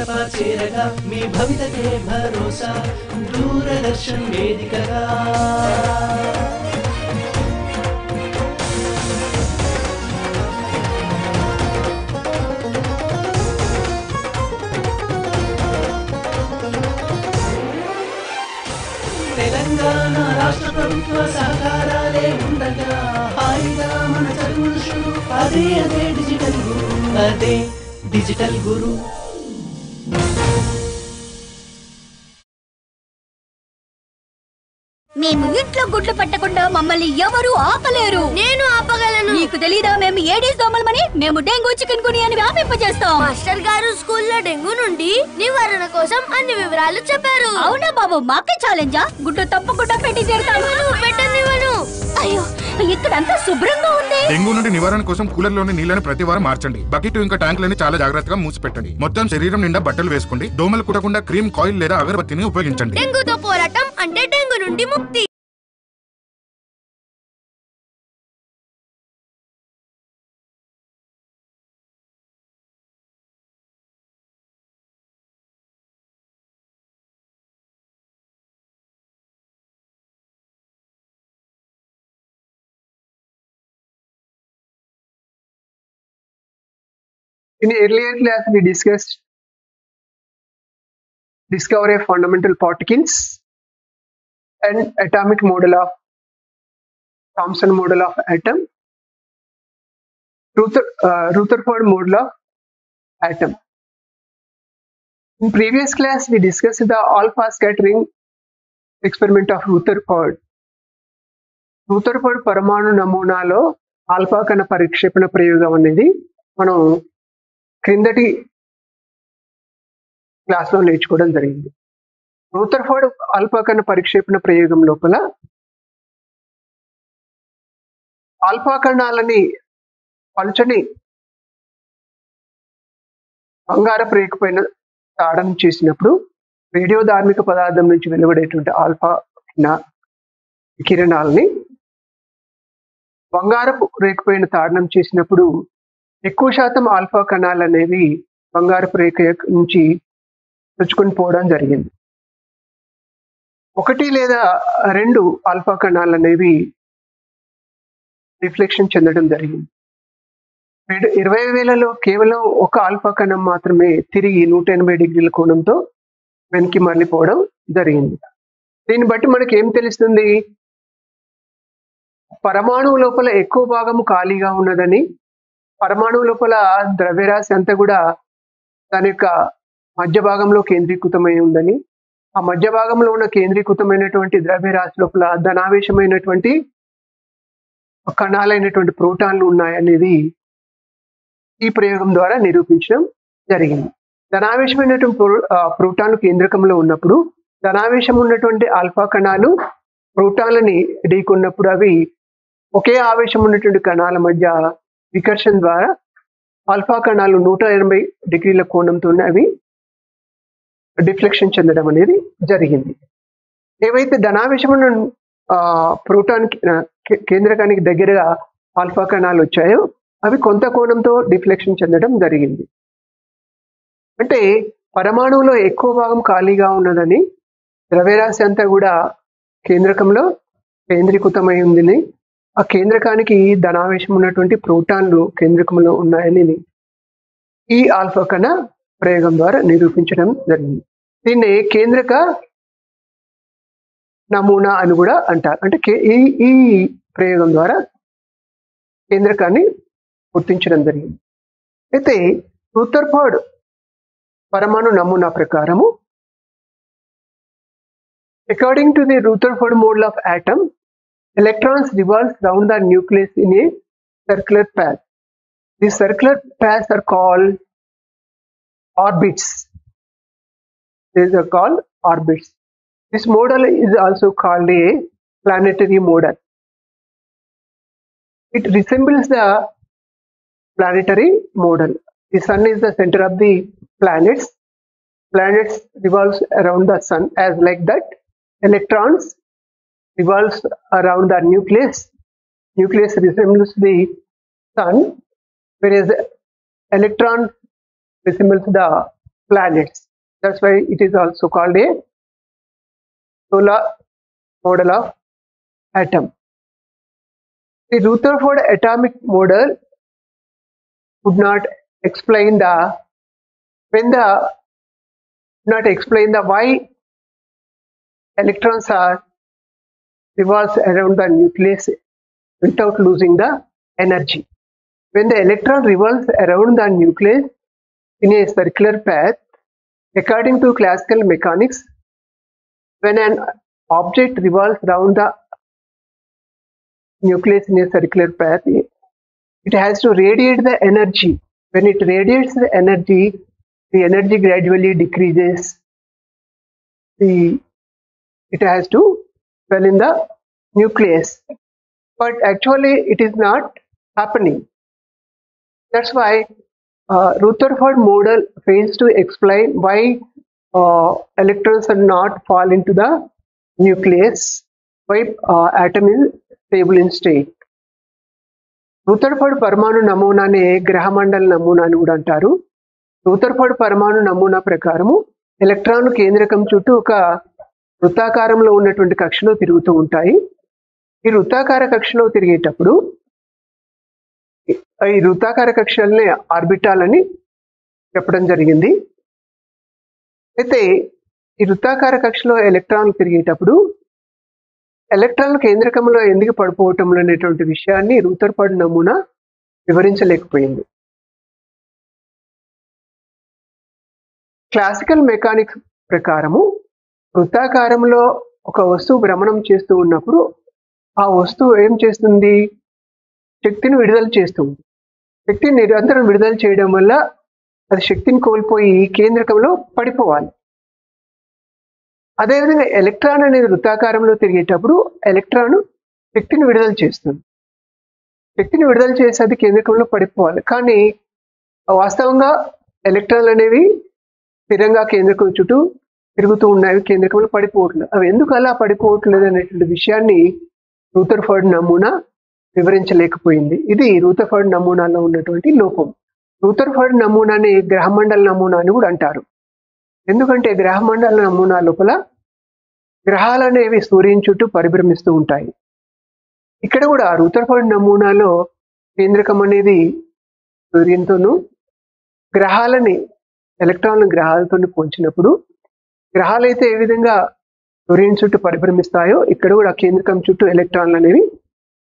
గడప చేరగా మీ భవితకే భరోసా దూరదర్శన్ వేదికగా. తెలంగాణ రాష్ట్ర ప్రభుత్వ సహకారాలే ఉండగా హాయిగా మన చదువులు అదే అదే డిజిటల్ గురు అదే డిజిటల్ గురు. మేము ఇంట్లో గుడ్లు పెట్టకుండా మమ్మల్ని ఎవరు ఆపలేరు. నేను ఆపగలను. నీకు తెలీదా మేము ఏడీస్ దోమలమని మేము డెంగ్యూ చికెన్ గుని అని వ్యాపింపజేస్తాం. మాస్టర్ గారు స్కూల్లో డెంగ్యూ నుండి నివారణ కోసం అన్ని వివరాలు చెప్పారు. అవునా బాబు మాకే ఛాలెంజా? గుడ్డు తప్పకుండా పెట్టి తీరుతాను. పెట్టనివ్వను. అయ్యో ఇక్కడంతా శుభ్రంగా ఉంది. డెంగూ నుండి నివారణ కోసం కూలర్లోని నీళ్ళను ప్రతి వారం మార్చండి. బకెట్ ఇంకా ట్యాంకులని చాలా జాగ్రత్తగా మూసిపెట్టండి. మొత్తం శరీరం నిండా బట్టలు వేసుకోండి. దోమలు కుట్టకుండా క్రీమ్ కాయిల్ లేదా అగరబత్తిని ఉపయోగించండి. డెంగ్యూతో పోరాటం అంటే డెంగ్యూ నుండి ముక్తి. In earlier class, we discussed discovery of fundamental particles and atomic model of Thomson model of atom, Ruther, uh, Rutherford model of atom. In previous class, we discussed the alpha scattering experiment of Rutherford. Rutherford పరమాణు నమూనాలో alpha కణ పరిక్షేపణ ప్రయోగం అనేది మనం క్రిందటి క్లాస్లో నేర్చుకోవడం జరిగింది. రూతర్ఫోర్డ్ ఆల్ఫా పరిక్షేపణ ప్రయోగం లోపల ఆల్పాకణాలని పలుచని బంగారపు ప్రేకపోయిన తాడనం చేసినప్పుడు రేడియో ధార్మిక పదార్థం నుంచి వెలువడేటువంటి ఆల్ఫా వికిరణాలని కిరణాలని బంగారపు రేకపోయిన తాడనం చేసినప్పుడు ఎక్కువ శాతం ఆల్ఫా కణాలు అనేవి బంగారపు రేఖ నుంచి తెచ్చుకొని పోవడం జరిగింది. ఒకటి లేదా రెండు ఆల్ఫా కణాలు అనేవి రిఫ్లెక్షన్ చెందడం జరిగింది. రెండు ఇరవై వేలలో కేవలం ఒక ఆల్ఫా కణం మాత్రమే తిరిగి నూట ఎనభై డిగ్రీల కోణంతో వెనక్కి మరలిపోవడం జరిగింది. దీన్ని బట్టి మనకి ఏం తెలుస్తుంది? పరమాణువు లోపల ఎక్కువ భాగం ఖాళీగా ఉన్నదని పరమాణువు లోపల ద్రవ్యరాశి అంతా కూడా దాని యొక్క మధ్య భాగంలో కేంద్రీకృతమై ఉందని ఆ మధ్య భాగంలో ఉన్న కేంద్రీకృతమైనటువంటి ద్రవ్యరాశి లోపల ధనావేశమైనటువంటి కణాలైనటువంటి ప్రోటాన్లు ఉన్నాయనేది ఈ ప్రయోగం ద్వారా నిరూపించడం జరిగింది. ధనావేశమైనటువంటి ప్రో- ప్రోటాన్లు కేంద్రకంలో ఉన్నప్పుడు ధనావేశం ఉన్నటువంటి ఆల్ఫా కణాలు ప్రోటాన్లని ఢీకొన్నప్పుడు అవి ఒకే ఆవేశం ఉన్నటువంటి కణాల మధ్య వికర్షణ ద్వారా ఆల్ఫా కణాలు నూట ఎనభై డిగ్రీల కోణంతో అవి డిఫ్లెక్షన్ చెందడం అనేది జరిగింది. ఏవైతే ధనావేశం ప్రోటాన్ కేంద్రకానికి దగ్గరగా ఆల్ఫా కణాలు వచ్చాయో అవి కొంత కోణంతో డిఫ్లెక్షన్ చెందడం జరిగింది. అంటే పరమాణువులో ఎక్కువ భాగం ఖాళీగా ఉన్నదని ద్రవ్యరాశి అంతా కూడా కేంద్రకంలో కేంద్రీకృతమై ఉందని ఆ కేంద్రకానికి ధనావేశం ఉన్నటువంటి ప్రోటాన్లు కేంద్రకంలో ఉన్నాయని ఈ ఆల్ఫా కణ ప్రయోగం ద్వారా నిరూపించడం జరిగింది. దీన్ని కేంద్రక నమూనా అని కూడా అంటారు. అంటే కే- ఈ ఈ ప్రయోగం ద్వారా కేంద్రకాన్ని గుర్తించడం జరిగింది. అయితే రూథర్ఫర్డ్ పరమాణు నమూనా ప్రకారము according to the Rutherford model of atom electrons revolve round the nucleus in a circular path these circular paths are called orbits. These are called orbits. This model is also called a planetary model. It resembles the planetary model. The sun is the center of the planets. Planets revolves around the sun as like that. Electrons revolves around the nucleus nucleus resembles the sun whereas electron resembles the planets. That's why it is also called a solar model of atom. The Rutherford atomic model would not explain the when the not explain the why electrons are revolves around the nucleus without losing the energy. When the electron revolves around the nucleus in a circular path, according to classical mechanics, when an object revolves around the nucleus in a circular path, it has to radiate the energy. When it radiates the energy, the energy gradually decreases. The it has to well in the nucleus, but actually it is not happening. That's why uh, Rutherford model fails to explain why uh, electrons are not fall into the nucleus, why uh, atom is stable in state. Rutherford పరమాణు నమూనానే గ్రహమండల నమూనా అని కూడా అంటారు Rutherford పరమాణు నమూనా ప్రకారము electron కేంద్రకం చుట్టూ ఒక వృత్తాకారంలో ఉన్నటువంటి కక్షలో తిరుగుతూ ఉంటాయి. ఈ వృత్తాకార కక్షలో తిరిగేటప్పుడు ఈ వృత్తాకార కక్షల్ని ఆర్బిటాల్ అని చెప్పడం జరిగింది. అయితే ఈ వృత్తాకార కక్షలో ఎలక్ట్రాన్లు తిరిగేటప్పుడు ఎలక్ట్రాన్లు కేంద్రకంలో ఎందుకు పడిపోవటం అనేటువంటి విషయాన్ని రూథర్ఫర్డ్ నమూనా వివరించలేకపోయింది. క్లాసికల్ మెకానిక్స్ ప్రకారము వృత్తాకారంలో ఒక వస్తువు భ్రమణం చేస్తూ ఉన్నప్పుడు ఆ వస్తువు ఏం చేస్తుంది? శక్తిని విడుదల చేస్తుంది శక్తిని నిరంతరం విడుదల చేయడం వల్ల అది శక్తిని కోల్పోయి కేంద్రకంలో పడిపోవాలి. అదేవిధంగా ఎలక్ట్రాన్ అనేది వృత్తాకారంలో తిరిగేటప్పుడు ఎలక్ట్రాన్ శక్తిని విడుదల చేస్తుంది. శక్తిని విడుదల చేసి అది కేంద్రకంలో పడిపోవాలి. కానీ వాస్తవంగా ఎలక్ట్రాన్లు అనేవి స్థిరంగా కేంద్రకం చుట్టూ తిరుగుతూ ఉన్నాయి కేంద్రకంలో పడిపోవట్లేదు. అవి ఎందుకు అలా పడిపోవట్లేదు అనేటువంటి విషయాన్ని రూతర్ఫర్డ్ నమూనా వివరించలేకపోయింది. ఇది రూథర్ఫర్డ్ నమూనాలో ఉన్నటువంటి లోపం. రూతర్ఫర్డ్ నమూనాని గ్రహమండల నమూనా అని కూడా అంటారు. ఎందుకంటే గ్రహమండల నమూనా లోపల గ్రహాలు అనేవి సూర్యుని చుట్టూ పరిభ్రమిస్తూ ఉంటాయి. ఇక్కడ కూడా రూతర్ఫర్డ్ నమూనాలో కేంద్రకం అనేది సూర్యునితోనూ గ్రహాలని ఎలక్ట్రాన్ గ్రహాలతో పోల్చినప్పుడు గ్రహాలు అయితే ఏ విధంగా సూర్యుని చుట్టూ పరిభ్రమిస్తాయో ఇక్కడ కూడా కేంద్రకం చుట్టూ ఎలక్ట్రాన్లు అనేవి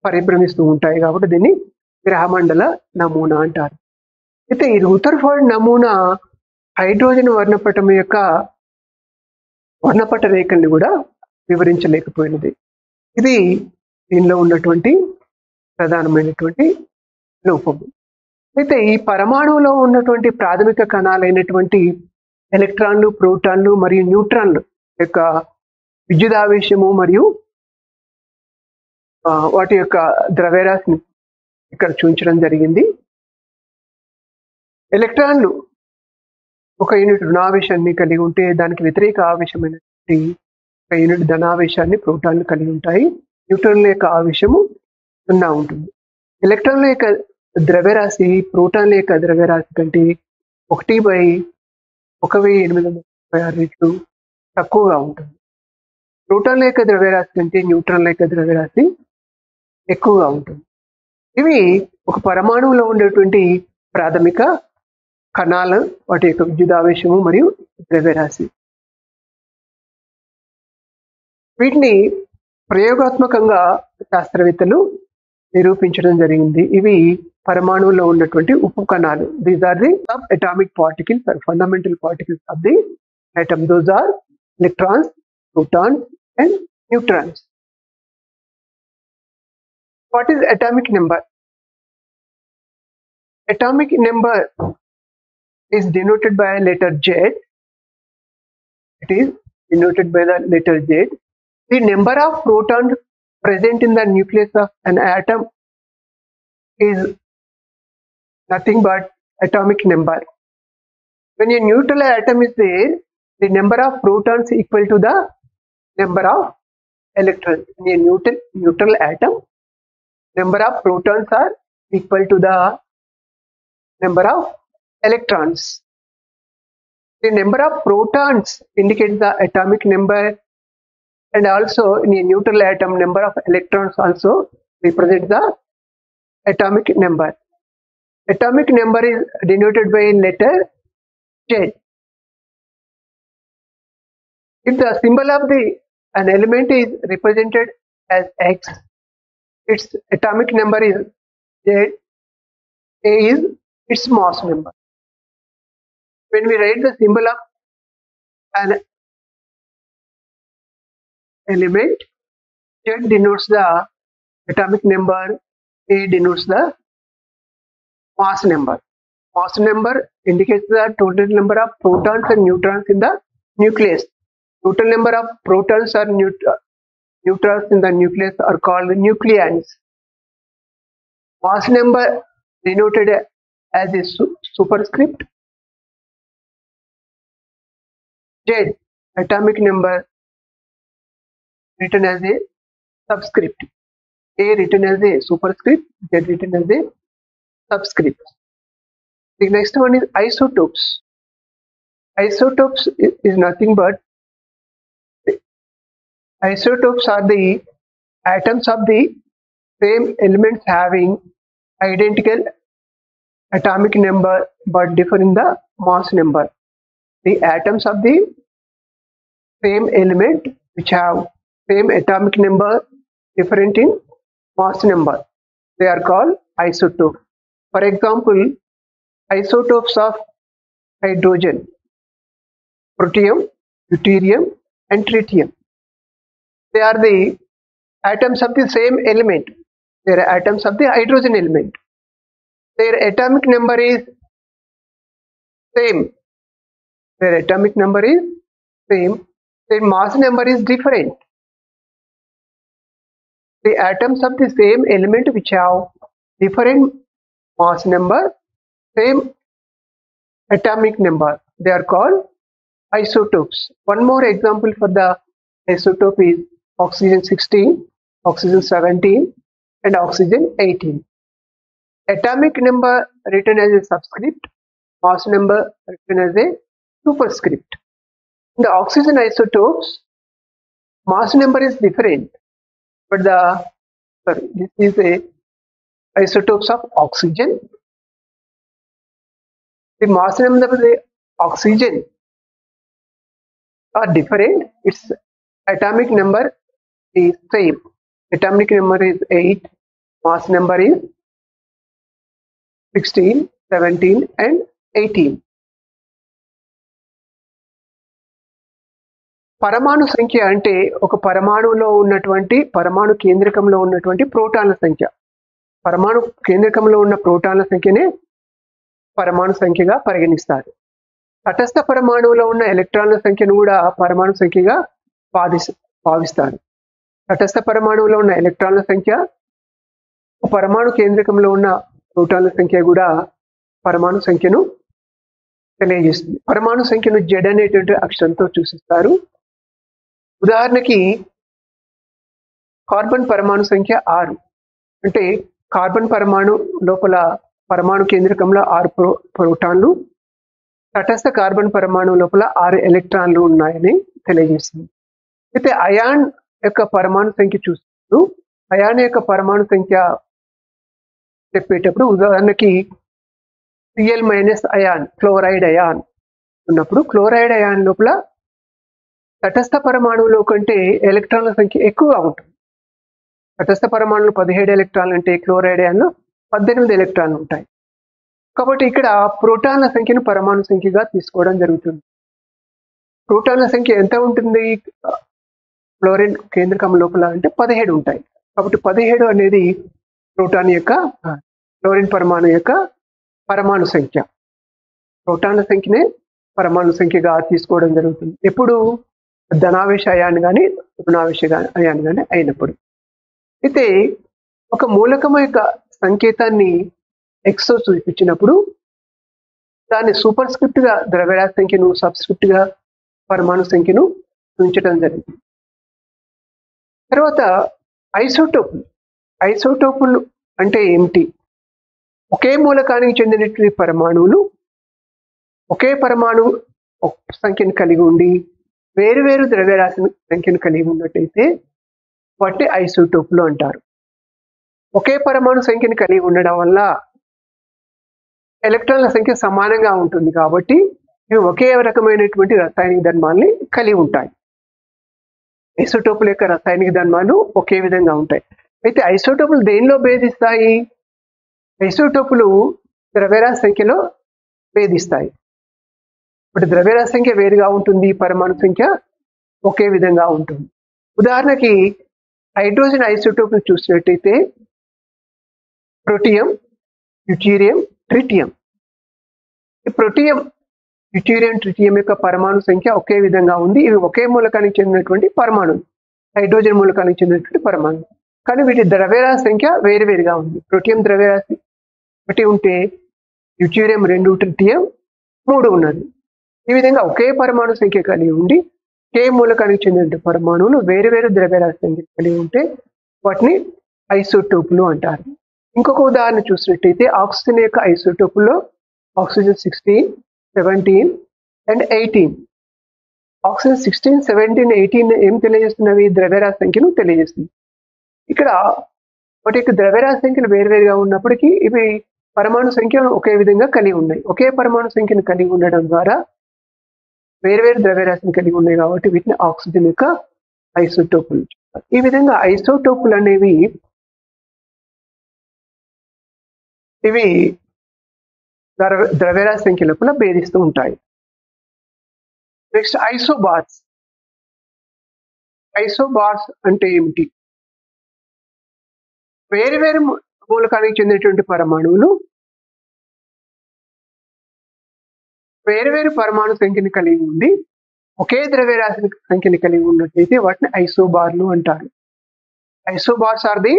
పరిభ్రమిస్తూ ఉంటాయి కాబట్టి దీన్ని గ్రహమండల నమూనా అంటారు. అయితే ఈ రూథర్ఫర్డ్ నమూనా హైడ్రోజన్ వర్ణపటం యొక్క వర్ణపట రేఖల్ని కూడా వివరించలేకపోయినది. ఇది దీనిలో ఉన్నటువంటి ప్రధానమైనటువంటి లోపము అయితే ఈ పరమాణువులో ఉన్నటువంటి ప్రాథమిక కణాలైనటువంటి ఎలక్ట్రాన్లు ప్రోటాన్లు మరియు న్యూట్రాన్లు యొక్క విద్యుదావేశము మరియు వాటి యొక్క ద్రవ్యరాశిని ఇక్కడ చూపించడం జరిగింది. ఎలక్ట్రాన్లు ఒక యూనిట్ రుణావేశాన్ని కలిగి ఉంటే దానికి వ్యతిరేక ఆవేశమైనటువంటి ఒక యూనిట్ ధనావేశాన్ని ప్రోటాన్లు కలిగి ఉంటాయి. న్యూట్రాన్ల యొక్క ఆవేశము సున్నా ఉంటుంది. ఎలక్ట్రాన్ల యొక్క ద్రవ్యరాశి ప్రోటాన్ల యొక్క ద్రవ్యరాశి కంటే ఒకటి బై ఒక వెయ్యి ఎనిమిది వందల ముప్పై ఆరు రెట్లు తక్కువగా ఉంటుంది. ప్రోటాన్ల లేక ద్రవ్యరాశి కంటే న్యూట్రాన్ల లేక ద్రవ్యరాశి ఎక్కువగా ఉంటుంది. ఇవి ఒక పరమాణువులో ఉండేటువంటి ప్రాథమిక కణాలు వాటి యొక్క విద్యుదావేశము మరియు ద్రవ్యరాశి. వీటిని ప్రయోగాత్మకంగా శాస్త్రవేత్తలు నిరూపించడం జరిగింది. ఇవి పరమాణువులో ఉన్నటువంటి ఉప్పు కణాలు these are the sub atomic particles are fundamental particles of the atom those are electrons protons and neutrons what is atomic number atomic number is denoted by a letter z it is denoted by the letter z the number of protons present in the nucleus of an atom is nothing but atomic number. When a neutral atom is there the number of protons equal to the number of electrons. In a neutral neutral atom number of protons are equal to the number of electrons. The number of protons indicates the atomic number. And also in a neutral atom number of electrons also represent the atomic number. Atomic number is denoted by a letter Z. If the symbol of the an element is represented as X, its atomic number is Z, A is its mass number. When we write the symbol of an element, Z denotes the atomic number, A denotes the mass number. Mass number indicates the total number of protons and neutrons in the nucleus. Total number of protons or neut- uh, neutrons in the nucleus are called nucleons. Mass number denoted as a su- superscript. Z, atomic number written as a subscript. A written as a superscript, Z written as a subscript. The next one is isotopes. Isotopes is nothing but isotopes are the atoms of the same elements having identical atomic number but differ in the mass number. The atoms of the same element which have same atomic number different in mass number. They are called isotopes. For example, isotopes of hydrogen, protium, deuterium, and tritium. They are the atoms of the same element. They are atoms of the hydrogen element. Their atomic number is same. Their atomic number is same. Their mass number is different. The atoms of the same element which have different mass number, same atomic number, they are called isotopes. One more example for the isotope is oxygen 16, oxygen 17, and oxygen 18. Atomic number written as a subscript, mass number written as a superscript. In the oxygen isotopes, mass number is different, but the sorry, this is a isotopes of oxygen. The mass number of the oxygen are different. Its atomic number is same. Atomic number is 8, mass number is 16, 17, and 18. పరమాణు సంఖ్య అంటే ఒక పరమాణువులో ఉన్నటువంటి పరమాణు కేంద్రకంలో ఉన్నటువంటి ప్రోటాన్ల సంఖ్య పరమాణు కేంద్రకంలో ఉన్న ప్రోటాన్ల సంఖ్యనే పరమాణు సంఖ్యగా పరిగణిస్తారు. తటస్థ పరమాణువులో ఉన్న ఎలక్ట్రాన్ల సంఖ్యను కూడా పరమాణు సంఖ్యగా భావి భావిస్తారు. తటస్థ పరమాణువులో ఉన్న ఎలక్ట్రాన్ల సంఖ్య పరమాణు కేంద్రకంలో ఉన్న ప్రోటాన్ల సంఖ్య కూడా పరమాణు సంఖ్యను తెలియజేస్తుంది. పరమాణు సంఖ్యను జెడ్ అనేటువంటి అక్షరంతో సూచిస్తారు. ఉదాహరణకి కార్బన్ పరమాణు సంఖ్య ఆరు. అంటే కార్బన్ పరమాణు లోపల పరమాణు కేంద్రకంలో ఆరు ప్రో ప్రోటాన్లు తటస్థ కార్బన్ పరమాణు లోపల ఆరు ఎలక్ట్రాన్లు ఉన్నాయని తెలియజేస్తుంది. అయితే అయాన్ యొక్క పరమాణు సంఖ్య చూస్తూ అయాన్ యొక్క పరమాణు సంఖ్య చెప్పేటప్పుడు ఉదాహరణకి CL minus ion chloride ion ఉన్నప్పుడు క్లోరైడ్ అయాన్ లోపల తటస్థ పరమాణువులో కంటే ఎలక్ట్రాన్ల సంఖ్య ఎక్కువగా ఉంటుంది. తటస్థ పరమాణులు పదిహేడు ఎలక్ట్రాన్లు అంటే క్లోరైడ్ అయాన్లో పద్దెనిమిది ఎలక్ట్రాన్లు ఉంటాయి. కాబట్టి ఇక్కడ ప్రోటాన్ల సంఖ్యను పరమాణు సంఖ్యగా తీసుకోవడం జరుగుతుంది. ప్రోటాన్ల సంఖ్య ఎంత ఉంటుంది? ఫ్లోరిన్ కేంద్రకం లోపల అంటే పదిహేడు ఉంటాయి. కాబట్టి పదిహేడు అనేది ప్రోటాన్ యొక్క ఫ్లోరిన్ పరమాణు యొక్క పరమాణు సంఖ్య. ప్రోటాన్ల సంఖ్యనే పరమాణు సంఖ్యగా తీసుకోవడం జరుగుతుంది. ఎప్పుడు? ధనావేశ అయాన్ని కానీ రుణావేశ అయాన్ని కానీ అయినప్పుడు. అయితే ఒక మూలకం యొక్క సంకేతాన్ని ఎక్స్ చూపించినప్పుడు దాన్ని సూపర్ స్క్రిప్ట్గా ద్రవ్యరాశి సంఖ్యను సబ్స్క్రిప్ట్గా పరమాణు సంఖ్యను ఉంచడం జరిగింది. తర్వాత ఐసోటోపులు. ఐసోటోపులు అంటే ఏమిటి? ఒకే మూలకానికి చెందినటువంటి పరమాణువులు ఒకే పరమాణు ఒక సంఖ్యను కలిగి ఉండి వేరు వేరు ద్రవ్యరాశి సంఖ్యను కలిగి ఉన్నట్టయితే వాటిని ఐసోటోప్లు అంటారు. ఒకే పరమాణు సంఖ్యను కలిగి ఉండడం వల్ల ఎలక్ట్రాన్ల సంఖ్య సమానంగా ఉంటుంది కాబట్టి ఇవి ఒకే రకమైనటువంటి రసాయనిక ధర్మాల్ని కలిగి ఉంటాయి. ఐసోటోపుల యొక్క రసాయనిక ధర్మాలు ఒకే విధంగా ఉంటాయి. అయితే ఐసోటోపులు దేనిలో భేదిస్తాయి? ఐసోటోపులు ద్రవ్యరాశి సంఖ్యలో భేదిస్తాయి. ఇప్పుడు ద్రవ్యరాశి సంఖ్య వేరుగా ఉంటుంది పరమాణు సంఖ్య ఒకే విధంగా ఉంటుంది. ఉదాహరణకి హైడ్రోజన్ ఐసోటోప్ చూసినట్టయితే ప్రోటియం యుటీరియం ట్రిటియం. ఈ ప్రోటియం యుటీరియం ట్రిటియం యొక్క పరమాణు సంఖ్య ఒకే విధంగా ఉంది. ఇవి ఒకే మూలకానికి చెందినటువంటి పరమాణువు హైడ్రోజన్ మూలకానికి చెందినటువంటి పరమాణు కానీ వీటి ద్రవ్యరాశి సంఖ్య వేరువేరుగా ఉంది. ప్రోటియం ద్రవ్యరాశి ఒకటి ఉంటే యుటీరియం రెండు ట్రిటియం మూడు ఉన్నది. ఈ విధంగా ఒకే పరమాణు సంఖ్య కలిగి ఉండి కే మూలకానికి చెందిన పరమాణువులు వేరు వేరు ద్రవ్యరాశి సంఖ్య కలిగి ఉంటే వాటిని ఐసోటోపులు అంటారు. ఇంకొక ఉదాహరణ చూసినట్టయితే ఆక్సిజన్ యొక్క ఐసోటోపుల్లో oxygen sixteen seventeen and eighteen. Oxygen sixteen seventeen eighteen ఏం తెలియజేస్తున్నవి? ద్రవ్యరాశి సంఖ్యను తెలియజేస్తుంది. ఇక్కడ వాటి యొక్క ద్రవ్యరాశి సంఖ్యలు వేరువేరుగా ఉన్నప్పటికీ ఇవి పరమాణు సంఖ్యను ఒకే విధంగా కలిగి ఉన్నాయి. ఒకే పరమాణు సంఖ్యను కలిగి ఉండడం ద్వారా వేరువేరు ద్రవ్యరాశిని కలిగి ఉన్నాయి కాబట్టి వీటిని ఆక్సిజన్ యొక్క ఐసోటోపులు ఈ విధంగా ఐసోటోపులు అనేవి ఇవి ద్రవ ద్రవ్యరాశి సంఖ్య లోపల భేదిస్తూ ఉంటాయి. నెక్స్ట్ ఐసోబార్స్ ఐసోబార్స్ అంటే ఏమిటి? వేరు వేరు మూలకానికి చెందినటువంటి పరమాణువులు వేరు వేరు పరమాణు సంఖ్యను కలిగి ఉండి ఒకే ద్రవ్యరాశి సంఖ్యను కలిగి ఉన్నట్లయితే వాటిని ఐసోబార్లు అంటారు. Isobars are the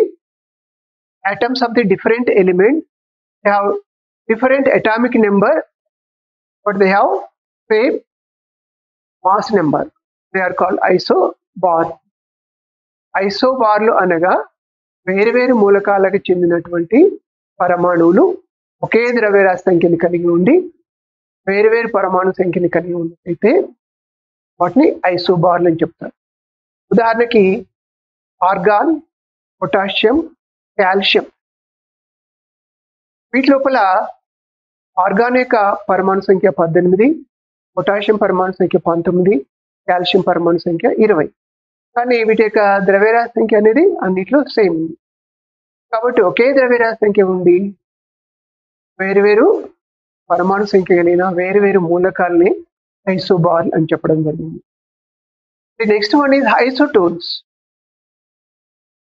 atoms of the different element. They have different atomic number but they have same mass number. They are called isobar. ఐసోబార్లు అనగా వేరువేరు మూలకాలకు చెందినటువంటి పరమాణువులు ఒకే ద్రవ్యరాశి సంఖ్యను కలిగి ఉండి వేరువేరు పరమాణు సంఖ్యని కలిగి ఉన్నట్లయితే వాటిని ఐసోబార్లు అని చెప్తారు. ఉదాహరణకి ఆర్గాన్ పొటాషియం కాల్షియం. వీటి లోపల ఆర్గాన్ యొక్క పరమాణు సంఖ్య పద్దెనిమిది పొటాషియం పరమాణు సంఖ్య పంతొమ్మిది కాల్షియం పరమాణు సంఖ్య ఇరవై. కానీ వీటి యొక్క ద్రవ్యరాశి సంఖ్య అనేది అన్నిట్లో సేమ్. ఉంది కాబట్టి ఒకే ద్రవ్యరాశి సంఖ్య ఉండి వేరు వేరు పరమాణు సంఖ్య కలిగిన వేరు మూలకాలని ఐసోబార్ అని చెప్పడం జరిగింది. The next one is isotones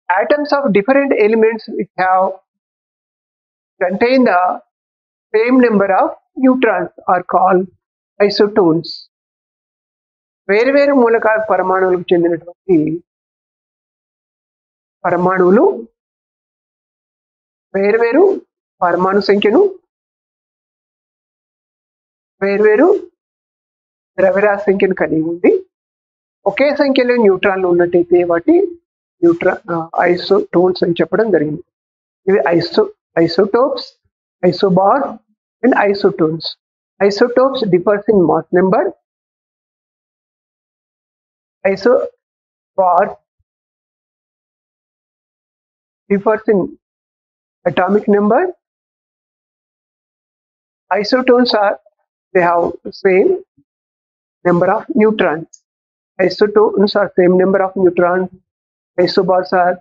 atoms of different elements which have contain the number of of are call isotones వేరు వేరువేరు మూలకాల పరమాణువులకు చెందినటువంటి పరమాణువులు వేరువేరు పరమాణు సంఖ్యను వేరువేరు ద్రవ్యరాశి సంఖ్యను కలిగి ఉండి ఒకే సంఖ్యలో న్యూట్రాన్లు ఉన్నట్టయితే వాటి న్యూట్రా ఐసోటోన్స్ అని చెప్పడం జరిగింది. ఇవి iso isotopes isobar and isotones. Isotopes differs in mass number. Isobar differs in atomic number. Isotones are they have same number of neutrons. Isotones are same number of neutrons. Isobars are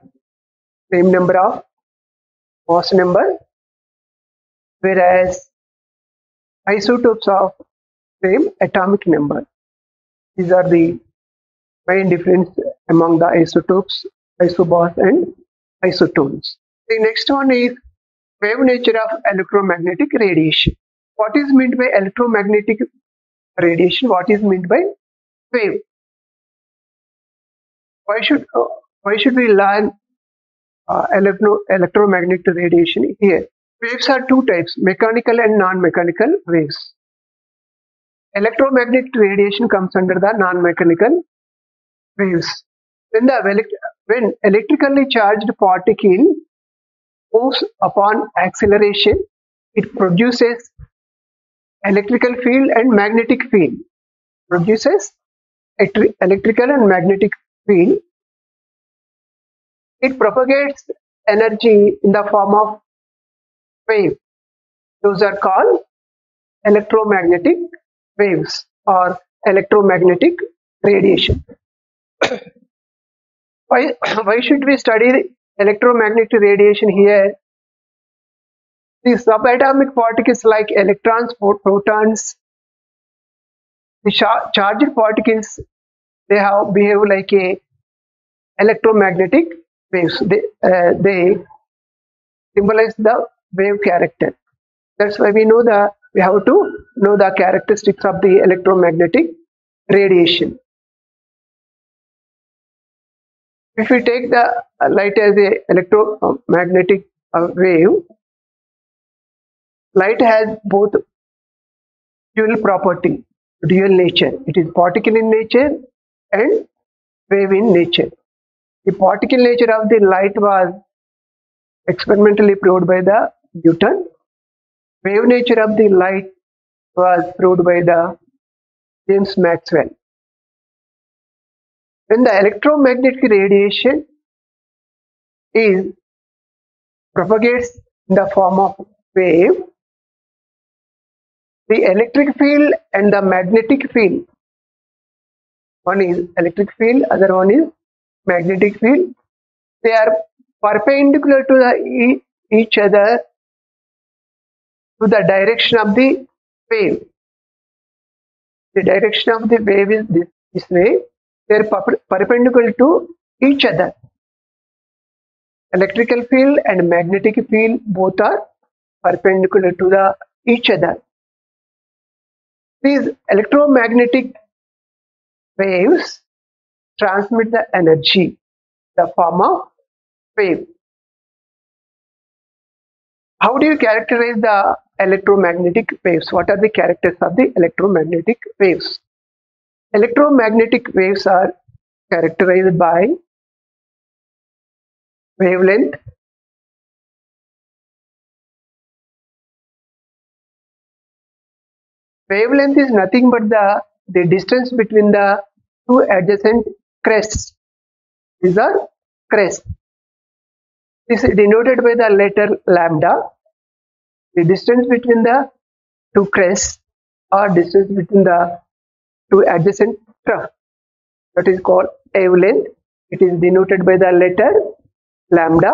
same number of mass number. Whereas isotopes of same atomic number. These are the main difference among the isotopes, isobars and isotones. The next one is wave nature of electromagnetic radiation. What is meant by electromagnetic radiation? What is meant by wave? Why should uh, why should we learn uh, electro electromagnetic radiation here? Waves are two types: mechanical and non-mechanical waves. Electromagnetic radiation comes under the non-mechanical waves. When the when electrically charged particle moves upon acceleration, it produces electrical field and magnetic field. produces electrical and magnetic field. It propagates energy in the form of wave. Those are called electromagnetic waves or electromagnetic radiation. why, why should we study electromagnetic radiation here? The subatomic particles like electrons, protons, the char- charged particles, they have behave like a electromagnetic waves. They, uh, they symbolize the wave character. That's why we know the we have to know the characteristics of the electromagnetic radiation. If we take the uh, light as a electromagnetic uh, wave, light has both dual property, dual nature. It is particle in nature and wave in nature. The particle nature of the light was experimentally proved by the Newton. Wave nature of the light was proved by the James Maxwell. When the electromagnetic radiation is propagates in the form of wave, the electric field and the magnetic field, one is electric field, other one is magnetic field, they are perpendicular to the each other to the direction of the wave. The direction of the wave is this, this way. They are perp- perpendicular to each other. Electrical field and magnetic field both are perpendicular to the each other. These electromagnetic waves transmit the energy, the form of wave. How do you characterize the electromagnetic waves? What are the characters of the electromagnetic waves? Electromagnetic waves are characterized by wavelength, wavelength is nothing but the, the distance between the two adjacent crests. These are crests. This is denoted by the letter lambda. The distance between the two crests or distance between the two adjacent trough. That is called wavelength. It is denoted by the letter lambda.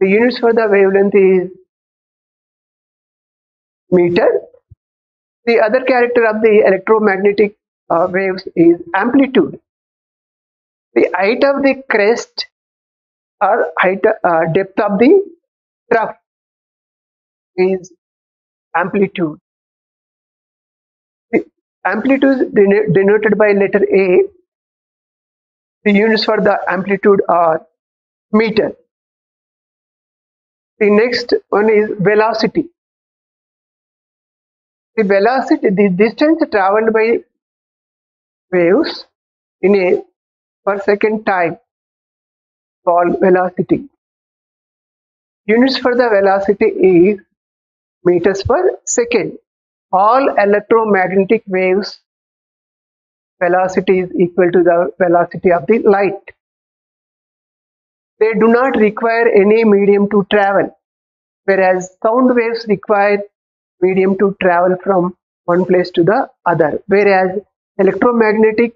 The units for the wavelength is meter. The other character of the electromagnetic uh, waves is amplitude. The height of the crest or height uh, depth of the trough is amplitude. The amplitude is deno- denoted by letter A. The units for the amplitude are meter. The next one is velocity. The velocity, the distance traveled by waves in a per second time called velocity. Units for the velocity is meters per second. All electromagnetic waves velocity is equal to the velocity of the light. They do not require any medium to travel, whereas sound waves require medium to travel from one place to the other, whereas electromagnetic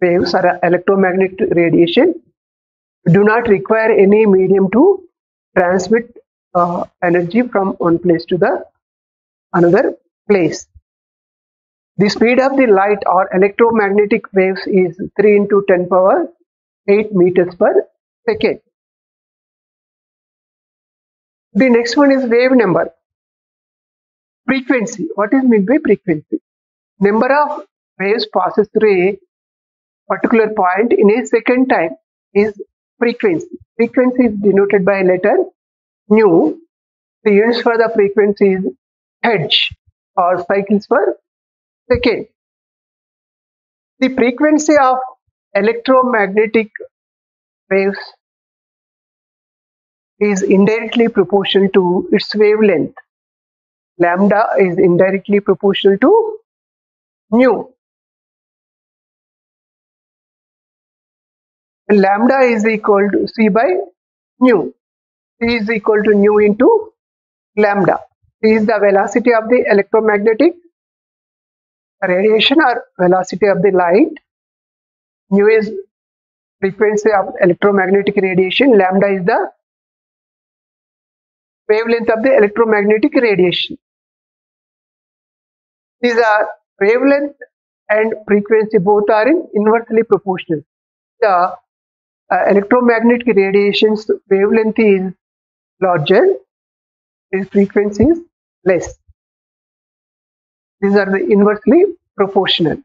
waves or electromagnetic radiation do not require any medium to transmit uh, energy from one place to the another place. The speed of the light or electromagnetic waves is 3 into 10 power 8 meters per second. The next one is wave number. Frequency. What is meant by frequency? Number of waves passes through a particular point in a second time is frequency. Frequency is denoted by letter nu. The units for the frequency is hertz or cycles per second. The frequency of electromagnetic waves is indirectly proportional to its wavelength lambda is indirectly proportional to mu. Lambda is equal to C by nu. C is equal to nu into lambda. C is the velocity of the electromagnetic radiation or velocity of the light. Nu is frequency of electromagnetic radiation. Lambda is the wavelength of the electromagnetic radiation these are wavelength and frequency both are in inversely proportional. The uh, electromagnetic radiation's wavelength is larger its frequency is less. These are the inversely proportional.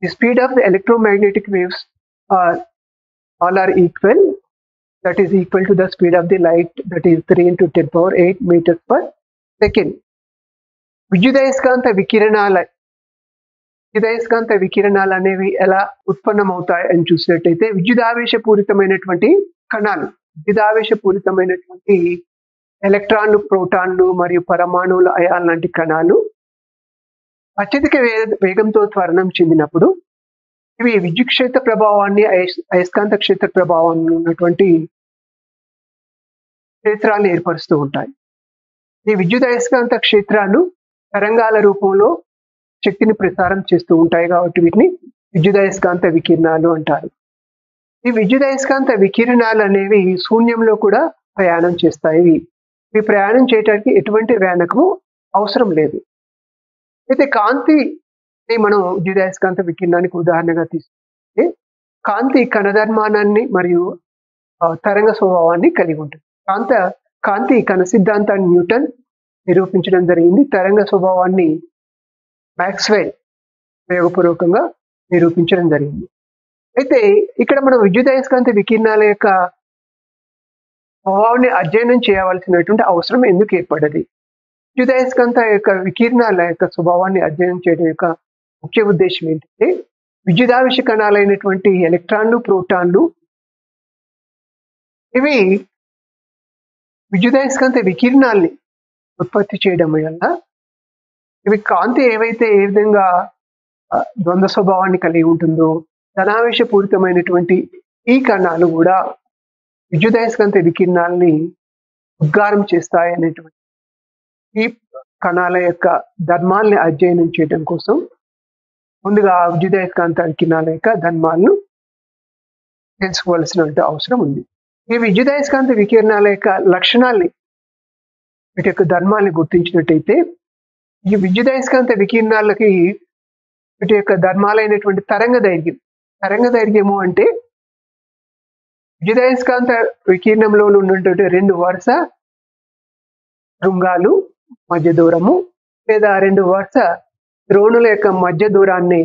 The speed of the electromagnetic waves are all are equal. That is equal to the speed of the light that is 3 into 10 power 8 meters per second విద్యుదయస్కాంత వికిరణాల విద్యుదయస్కాంత వికిరణాలు అనేవి ఎలా ఉత్పన్నమవుతాయి అని చూసినట్టయితే విద్యుదావేశపూరితమైనటువంటి కణాలు విద్యుదావేశపూరితమైనటువంటి ఎలక్ట్రాన్లు ప్రోటాన్లు మరియు పరమాణువులు అయాన్ లాంటి కణాలు అత్యధిక వే- వేగంతో త్వరణం చెందినప్పుడు ఇవి విద్యుత్ క్షేత్ర ప్రభావాన్ని అయస్- అయస్కాంత క్షేత్ర ప్రభావాన్ని ఉన్నటువంటి క్షేత్రాలను ఏర్పరుస్తూ ఉంటాయి. ఈ విద్యుత్ అయస్కాంత క్షేత్రాలు తరంగాల రూపంలో శక్తిని ప్రసారం చేస్తూ ఉంటాయి కాబట్టి వీటిని విద్యుదయస్కాంత వికిరణాలు అంటారు. ఈ విద్యుదయస్కాంత వికిరణాలు అనేవి శూన్యంలో కూడా ప్రయాణం చేస్తాయి. ఇవి ప్రయాణం చేయడానికి ఎటువంటి వేనకము అవసరం లేదు. అయితే కాంతి మనం విద్యుదయస్కాంత వికిరణానికి ఉదాహరణగా తీసుకుంటే కాంతి కణధర్మానాన్ని మరియు తరంగ స్వభావాన్ని కలిగి ఉంటుంది. కాంత కాంతి కణ సిద్ధాంతాన్ని న్యూటన్ నిరూపించడం జరిగింది. తరంగ స్వభావాన్ని మ్యాక్స్వెల్ ప్రయోగపూర్వకంగా నిరూపించడం జరిగింది. అయితే ఇక్కడ మనం విద్యుదయస్కాంత వికిరణాల యొక్క స్వభావాన్ని అధ్యయనం చేయవలసినటువంటి అవసరం ఎందుకు ఏర్పడ్డది? విద్యుదయస్కాంత యొక్క వికిరణాల యొక్క స్వభావాన్ని అధ్యయనం చేయడం యొక్క ముఖ్య ఉద్దేశం ఏంటంటే విద్యుదావిష కణాలైనటువంటి ఎలక్ట్రాన్లు ప్రోటాన్లు ఇవి విద్యుదయస్కాంత వికిరణాల్ని ఉత్పత్తి చేయడం వల్ల ఇవి కాంతి ఏవైతే ఏ విధంగా ద్వంద్వ స్వభావాన్ని కలిగి ఉంటుందో ధనావేశపూరితమైనటువంటి ఈ కణాలు కూడా విద్యుదయస్కంత వికిరణాలని ఉద్గారం చేస్తాయి అనేటువంటి ఈ కణాల యొక్క ధర్మాల్ని అధ్యయనం చేయడం కోసం ముందుగా విద్యుదయస్కాంత వికిరణాల యొక్క ధర్మాలను తెలుసుకోవాల్సిన అవసరం ఉంది. ఈ విద్యుదయస్కాంత వికిరణాల యొక్క లక్షణాల్ని వీటి యొక్క ధర్మాల్ని గుర్తించినట్టయితే ఈ విద్యుదయస్కాంత వికిరణాలకి వీటి యొక్క ధర్మాలైనటువంటి తరంగ దైర్ఘ్యం. తరంగ దైర్ఘ్యము అంటే విద్యుదయస్కాంత వికీర్ణంలో ఉన్నటువంటి రెండు వరుస శృంగాలు మధ్య దూరము లేదా రెండు వరుస ద్రోణుల యొక్క మధ్య దూరాన్ని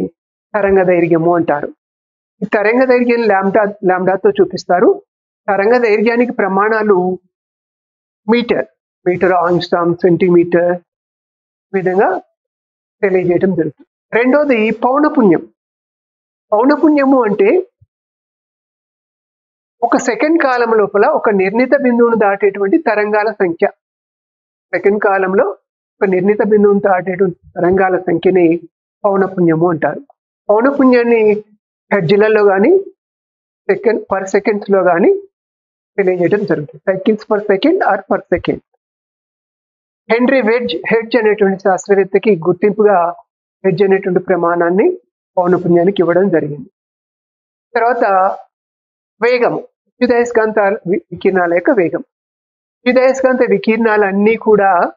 తరంగ దైర్ఘ్యము అంటారు. ఈ తరంగ దైర్ఘ్యం లాంబ్డా లాంబ్డాతో చూపిస్తారు. తరంగ దైర్ఘ్యానికి ప్రమాణాలు మీటర్. మీటర్ ఆంగ్స్టామ్ సెంటీమీటర్ విధంగా తెలియజేయడం జరుగుతుంది. రెండోది పౌనపుణ్యం. పౌనపుణ్యము అంటే ఒక సెకండ్ కాలం లోపల ఒక నిర్ణీత బిందువును దాటేటువంటి తరంగాల సంఖ్య. సెకండ్ కాలంలో ఒక నిర్ణీత బిందువును దాటేటువంటి తరంగాల సంఖ్యని పౌనపుణ్యము అంటారు. పౌనపుణ్యాన్ని హెడ్జిలలో కానీ సెకండ్ పర్ సెకండ్స్లో కానీ తెలియజేయడం జరుగుతుంది. Cycles per second or per second Henry wedge hedge అనేటువంటి శాస్త్రవేత్తకి గుర్తింపుగా హెడ్జ్ అనేటువంటి ప్రమాణాన్ని పౌనపుణ్యానికి ఇవ్వడం జరిగింది. తర్వాత వేగం విద్యుదయస్కాంత వి- వికిరణాల యొక్క వేగం. విద్యుదయస్కాంత వికిరణాలు అన్నీ కూడా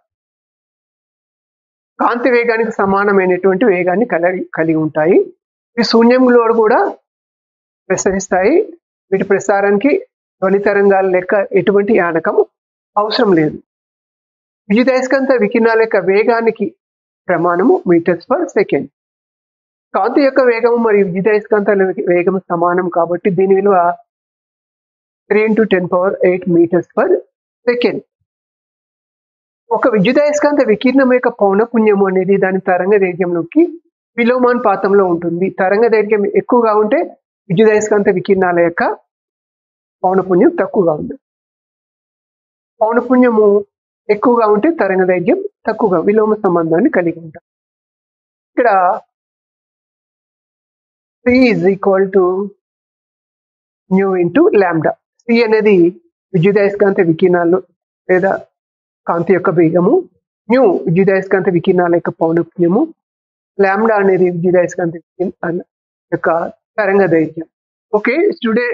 కాంతి వేగానికి సమానమైనటువంటి వేగాన్ని కలిగి కలిగి ఉంటాయి. ఇవి శూన్యంలో కూడా ప్రసరిస్తాయి. వీటి ప్రసారానికి ధ్వని తరంగాల లెక్క ఎటువంటి యానకం అవసరం లేదు. విద్యుదయస్కాంత వికిరణాల యొక్క వేగానికి ప్రమాణము మీటర్స్ పర్ సెకండ్. కాంతి యొక్క వేగము మరియు విద్యుదయస్కాంతాల వేగం సమానం కాబట్టి దీని విలువ three into ten power eight metres per second ఒక విద్యుదయస్కాంత వికీర్ణం యొక్క పౌనపుణ్యము అనేది దాని తరంగ దైర్ఘ్యంలోకి విలోమానుపాతంలో ఉంటుంది. తరంగ దైర్ఘ్యం ఎక్కువగా ఉంటే విద్యుదయస్కాంత వికీర్ణాల యొక్క పౌనపుణ్యం తక్కువగా ఉంది పౌనపుణ్యము ఎక్కువగా ఉంటే తరంగ దైర్ఘ్యం తక్కువగా విలోమ సంబంధాన్ని కలిగి ఉంటాం. ఇక్కడ C is equal to nu into lambda C అనేది విద్యుదయస్కాంత వికిరణాలు లేదా కాంతి యొక్క వేగము. న్యూ విద్యుదయస్కాంత వికిరణాల యొక్క పౌనఃపుణ్యము ల్యాండా అనేది విద్యుదయస్కాంత వికిరణ యొక్క తరంగ దైర్ఘ్యం. Okay today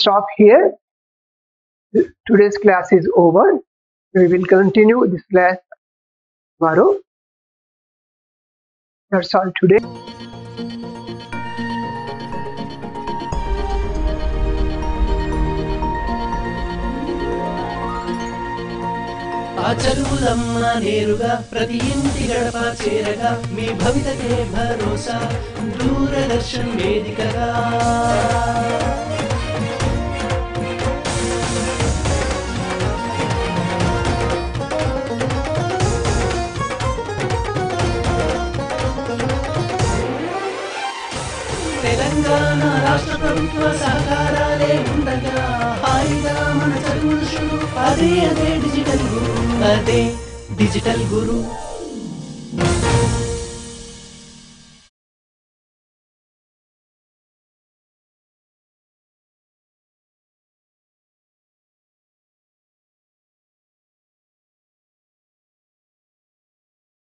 stop here today's class is over we will continue this class tomorrow. That's all today. ఆ చదువులమ్మ నేరుగా ప్రతి ఇంటి గడప చేరగా మీ భవితకే భరోసా దూరదర్శన్ వేదికగా తెలంగాణ రాష్ట్ర ప్రభుత్వ సహకారాలే ఉండగా హాయిగా మన చదువులు అదే అదే డిజిటల్ గురు అదే డిజిటల్ గురు